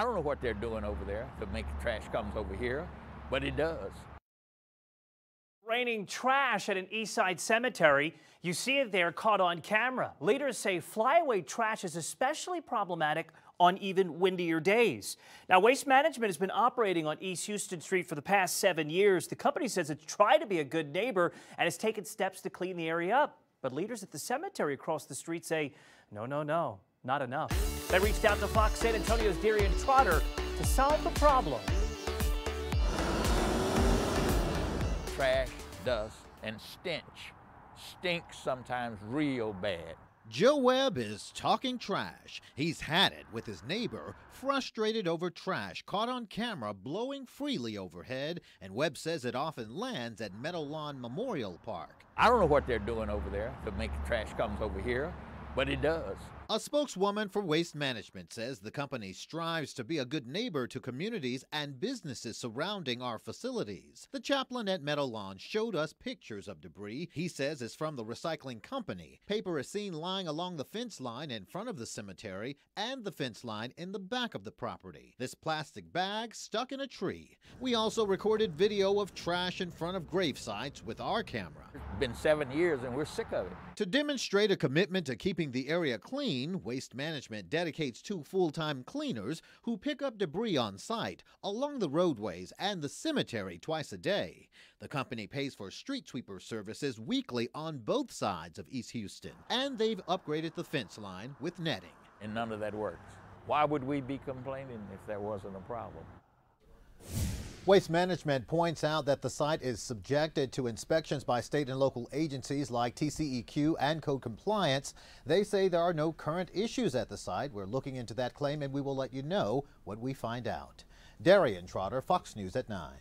I don't know what they're doing over there to make trash comes over here, but it does. Raining trash at an Eastside cemetery. You see it there caught on camera. Leaders say flyaway trash is especially problematic on even windier days. Now, Waste Management has been operating on East Houston Street for the past seven years. The company says it's tried to be a good neighbor and has taken steps to clean the area up. But leaders at the cemetery across the street say, no, no, no, not enough. They reached out to Fox San Antonio's Darian Trotter to solve the problem. Trash, dust, and stench stinks sometimes real bad. Joe Webb is talking trash. He's had it with his neighbor, frustrated over trash caught on camera blowing freely overhead, and Webb says it often lands at Meadowlawn Memorial Park. I don't know what they're doing over there to make the trash comes over here, but it does. A spokeswoman for Waste Management says the company strives to be a good neighbor to communities and businesses surrounding our facilities. The chaplain at Meadowlawn showed us pictures of debris he says is from the recycling company. Paper is seen lying along the fence line in front of the cemetery and the fence line in the back of the property. This plastic bag stuck in a tree. We also recorded video of trash in front of grave sites with our camera. It's been seven years and we're sick of it. To demonstrate a commitment to keeping the area clean, Waste Management dedicates two full time cleaners who pick up debris on site, along the roadways, and the cemetery twice a day. The company pays for street sweeper services weekly on both sides of East Houston, and they've upgraded the fence line with netting. And none of that works. Why would we be complaining if there wasn't a problem? Waste Management points out that the site is subjected to inspections by state and local agencies like TCEQ and Code Compliance. They say there are no current issues at the site. We're looking into that claim and we will let you know what we find out. Darian Trotter, Fox News at 9.